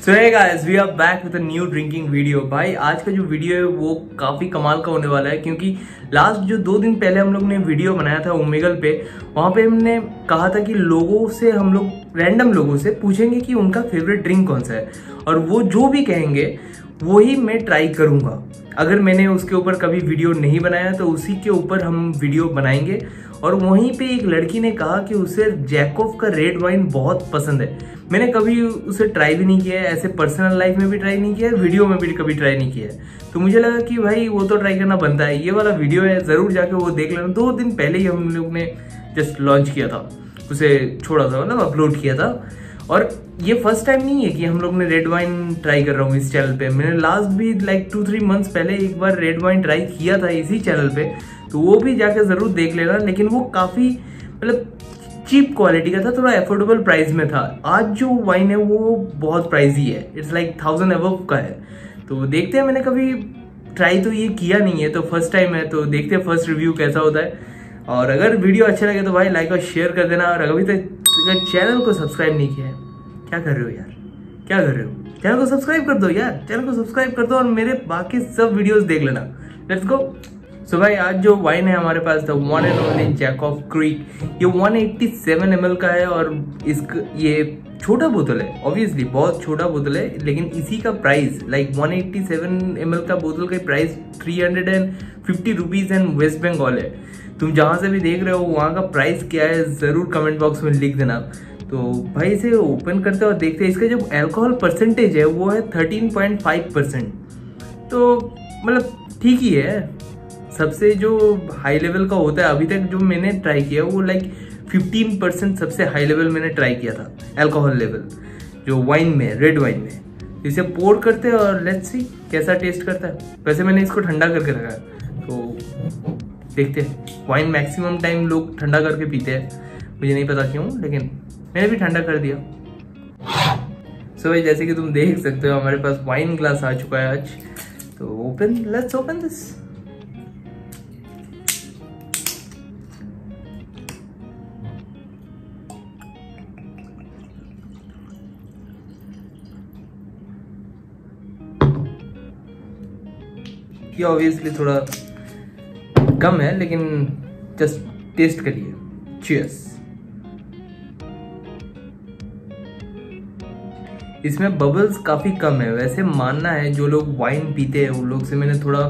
So hey guys, we are back with a new drinking video. भाई आज का जो वीडियो है वो काफ़ी कमाल का होने वाला है क्योंकि लास्ट जो दो दिन पहले हम लोग ने वीडियो बनाया था ओमेगल पे वहाँ पे हमने कहा था कि लोगों से हम लोग रैंडम लोगों से पूछेंगे कि उनका फेवरेट ड्रिंक कौन सा है और वो जो भी कहेंगे वही मैं ट्राई करूँगा। अगर मैंने उसके ऊपर कभी वीडियो नहीं बनाया तो उसी के ऊपर हम वीडियो बनाएँगे। और वहीं पे एक लड़की ने कहा कि उसे जैकोफ का रेड वाइन बहुत पसंद है। मैंने कभी उसे ट्राई भी नहीं किया है, ऐसे पर्सनल लाइफ में भी ट्राई नहीं किया है वीडियो में भी कभी ट्राई नहीं किया है। तो मुझे लगा कि भाई, वो तो ट्राई करना बनता है। ये वाला वीडियो है, ज़रूर जाके वो देख लेना। दो दिन पहले ही हम लोग ने जस्ट लॉन्च किया था। उसे छोड़ा था मतलब अपलोड किया था। और ये फ़र्स्ट टाइम नहीं है कि हम लोग ने रेड वाइन ट्राई कर रहा हूँ इस चैनल पे। मैंने लास्ट भी लाइक टू थ्री मंथ्स पहले एक बार रेड वाइन ट्राई किया था इसी चैनल पे। तो वो भी जाकर ज़रूर देख लेना, लेकिन वो काफ़ी मतलब चीप क्वालिटी का था, थोड़ा एफोर्डेबल प्राइस में था। आज जो वाइन है, वो बहुत प्राइजी है। इट्स लाइक थाउज़ेंड अबव का है। तो देखते हैं, मैंने कभी ट्राई तो ये किया नहीं है तो फ़र्स्ट टाइम है तो देखते हैं फ़र्स्ट रिव्यू कैसा होता है। और अगर वीडियो अच्छा लगे तो भाई लाइक और शेयर कर देना, और अभी तक अगर चैनल को सब्सक्राइब नहीं किया है, क्या कर रहे हो यार? क्या कर रहे हो? चैनल को सब्सक्राइब कर दो यार। चैनल को सब्सक्राइब कर दो और मेरे बाकी सब वीडियोस देख लेना। लेट्स गो सो भाई, आज जो वाइन है हमारे पास the one and only Jacob's Creek ये 187 ml का है और इस ये छोटा बोतल है ऑब्वियसली बहुत छोटा बोतल है, लेकिन इसी का प्राइस लाइक 187 ml का बोतल का price 350 rupees and West Bengal है। तुम जहाँ से भी देख रहे हो, वहाँ का प्राइस क्या है, ज़रूर कमेंट बॉक्स में लिख देना। तो भाई इसे ओपन करते और देखते हैं, इसका जो अल्कोहल परसेंटेज है, वो है 13.5 परसेंट तो मतलब ठीक ही है। सबसे जो हाई लेवल का होता है, अभी तक जो मैंने ट्राई किया, वो लाइक 15 परसेंट सबसे हाई लेवल मैंने ट्राई किया था अल्कोहल लेवल जो वाइन में रेड वाइन में। इसे पोर करते हैं और लेट्स सी कैसा टेस्ट करता है। वैसे मैंने इसको ठंडा करके रखा है तो देखते हैं। वाइन मैक्सिमम टाइम लोग ठंडा करके पीते हैं। मुझे नहीं पता क्यों लेकिन मैंने भी ठंडा कर दिया। सो so, भाई जैसे कि तुम देख सकते हो हमारे पास वाइन ग्लास आ चुका है आज। तो open let's open this obviously थोड़ा कम है, लेकिन जस्ट टेस्ट करिए। चीयर्स इसमें बबल्स काफ़ी कम है। वैसे मानना है, जो लोग वाइन पीते हैं, उन लोग से मैंने थोड़ा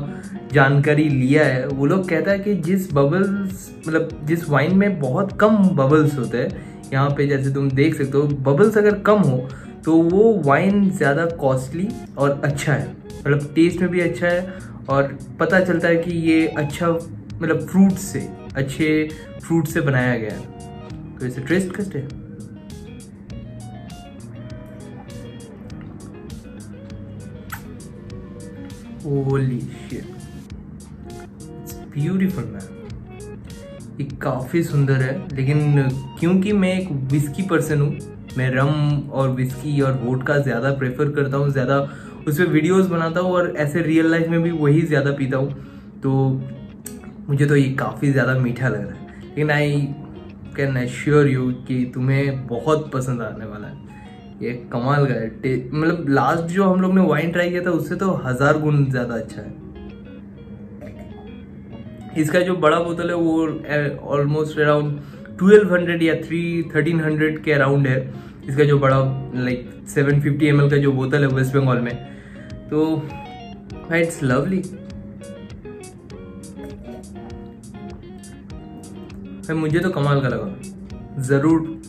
जानकारी लिया है। वो लोग कहता है कि जिस बबल्स मतलब जिस वाइन में बहुत कम बबल्स होते हैं, यहाँ पे जैसे तुम देख सकते हो बबल्स अगर कम हो तो वो वाइन ज़्यादा कॉस्टली और अच्छा है। मतलब टेस्ट में भी अच्छा है और पता चलता है कि ये अच्छा मतलब फ्रूट से, अच्छे फ्रूट से बनाया गया है। तो इसे टेस्ट करते हैं? होली ब्यूटीफुल मैन ये काफ़ी सुंदर है, लेकिन क्योंकि मैं एक विस्की पर्सन हूँ, मैं रम और विस्की और वोट का ज़्यादा प्रेफर करता हूँ, ज़्यादा उस पर वीडियोज़ बनाता हूँ और ऐसे रियल लाइफ में भी वही ज़्यादा पीता हूँ। तो मुझे तो ये काफ़ी ज़्यादा मीठा लग रहा है। लेकिन आई कैन एश्योर यू कि तुम्हें बहुत पसंद आने वाला है। ये कमाल का है। मतलब लास्ट जो हम लोग ने वाइन ट्राई किया था, उससे तो हज़ार गुण ज़्यादा अच्छा है। इसका जो बड़ा बोतल है, वो ऑलमोस्ट अराउंड ट्वेल्व हंड्रेड या थ्री थर्टीन हंड्रेड के अराउंड है। इसका जो बड़ा लाइक सेवन फिफ्टी एम का जो बोतल है वेस्ट बंगाल में। तो इट्स लवली मुझे तो कमाल का लगा। ज़रूर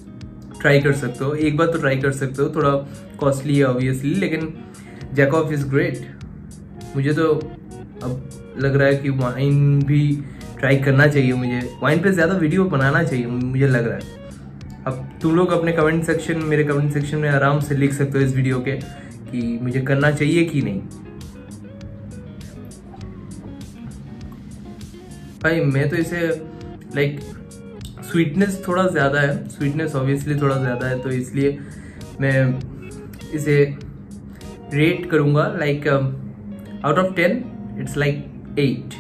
ट्राई कर सकते हो। एक बार तो ट्राई कर सकते हो। थोड़ा कॉस्टली है ऑब्वियसली लेकिन जैकॉफ इज़ ग्रेट मुझे तो अब लग रहा है कि वाइन भी ट्राई करना चाहिए मुझे। वाइन पे ज़्यादा वीडियो बनाना चाहिए, मुझे लग रहा है। अब तुम लोग अपने कमेंट सेक्शन मेरे कमेंट सेक्शन में आराम से लिख सकते हो इस वीडियो के कि मुझे करना चाहिए कि नहीं। भाई, मैं तो इसे लाइक स्वीटनेस थोड़ा ज़्यादा है। स्वीटनेस ऑब्वियसली थोड़ा ज़्यादा है तो इसलिए मैं इसे रेट करूँगा like out of ten it's like eight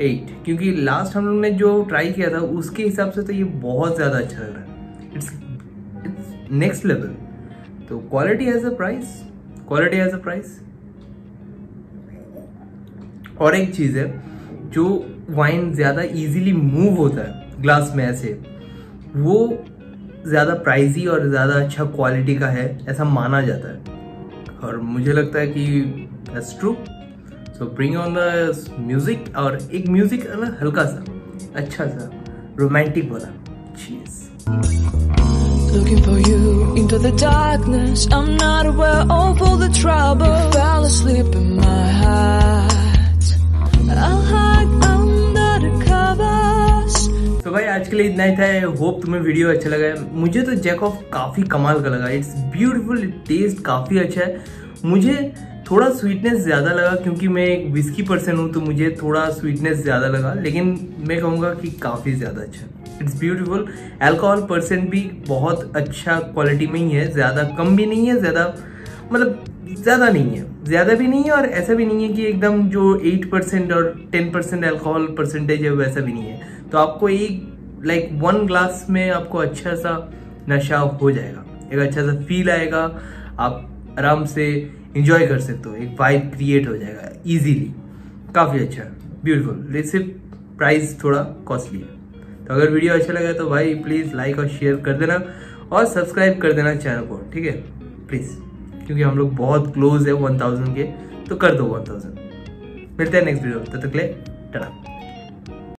eight क्योंकि लास्ट हम लोग ने जो ट्राई किया था, उसके हिसाब से तो ये बहुत ज़्यादा अच्छा लग रहा है। इट्स इट्स नेक्स्ट लेवल तो quality has a price quality has a price और एक चीज़ है, जो वाइन ज़्यादा इजीली मूव होता है ग्लास में ऐसे वो ज़्यादा प्राइजी और ज़्यादा अच्छा क्वालिटी का है, ऐसा माना जाता है और मुझे लगता है कि that's true so bring on the music और एक म्यूज़िक हल्का सा अच्छा सा रोमांटिक वाला चीज़ Looking for you into the darkness. I'm not aware of all the trouble. Fell asleep in my heart. भाई आज के लिए इतना ही था, होप तुम्हें वीडियो अच्छा लगा। है मुझे तो जैकॉफ काफ़ी कमाल का लगा। इट्स ब्यूटीफुल टेस्ट काफ़ी अच्छा है। मुझे थोड़ा स्वीटनेस ज़्यादा लगा, क्योंकि मैं एक विस्की पर्सन हूँ तो मुझे थोड़ा स्वीटनेस ज़्यादा लगा। लेकिन मैं कहूँगा कि काफ़ी ज़्यादा अच्छा इट्स ब्यूटीफुल एल्कोहल परसेंट भी बहुत अच्छा क्वालिटी में ही है। ज़्यादा कम भी नहीं है, ज़्यादा मतलब ज़्यादा नहीं है। ज़्यादा भी नहीं है और ऐसा भी नहीं है कि एकदम जो एट परसेंट और टेन परसेंट एल्कोहल परसेंटेज है, वैसा भी नहीं है। तो आपको एक लाइक वन ग्लास में आपको अच्छा सा नशा हो जाएगा। एक अच्छा सा फील आएगा, आप आराम से इंजॉय कर सकते हो। एक वाइब क्रिएट हो जाएगा इजीली काफ़ी अच्छा ब्यूटीफुल सिर्फ़ प्राइस थोड़ा कॉस्टली है। तो अगर वीडियो अच्छा लगा तो भाई प्लीज़ लाइक और शेयर कर देना और सब्सक्राइब कर देना चैनल को, ठीक है? प्लीज़ क्योंकि हम लोग बहुत क्लोज है वन थाउज़ेंड के तो कर दो वन थाउज़ेंड मिलते हैं नेक्स्ट वीडियो तब तक ले टना